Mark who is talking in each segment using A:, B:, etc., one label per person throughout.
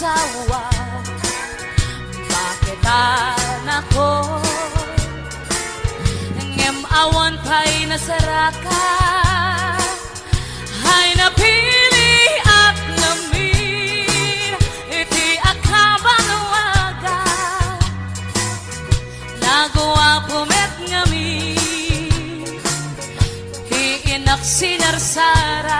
A: asawa Bakit nako Ngem awan pa'y nasaraka Hay napili at namin Iti akabang waga. Nagawa pumet ngami Hiinak sinarsara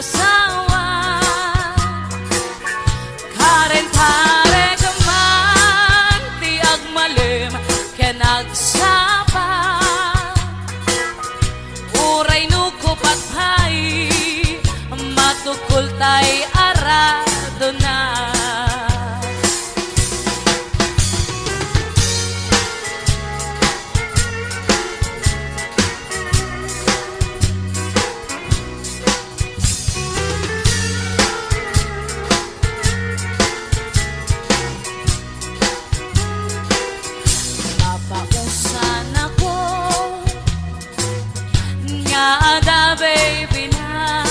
A: the sun. Ada baby na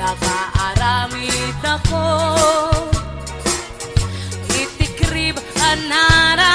A: Nakaaramid ako. Itikrib anaran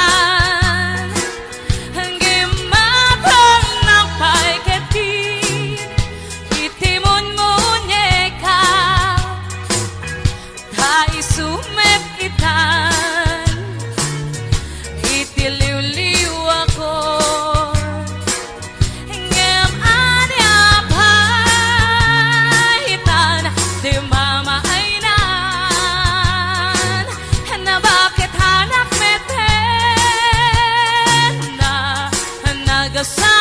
A: The sun.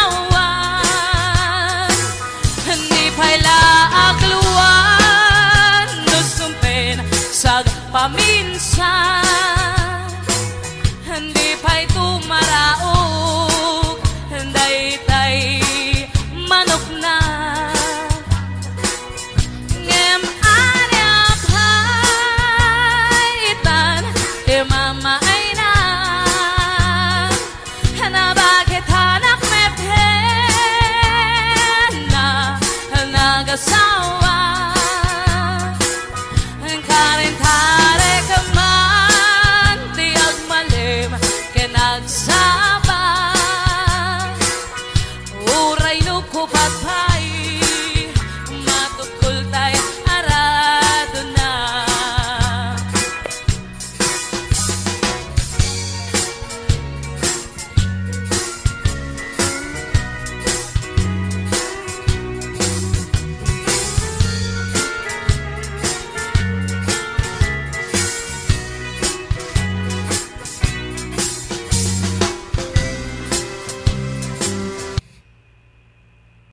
A: no copas pie.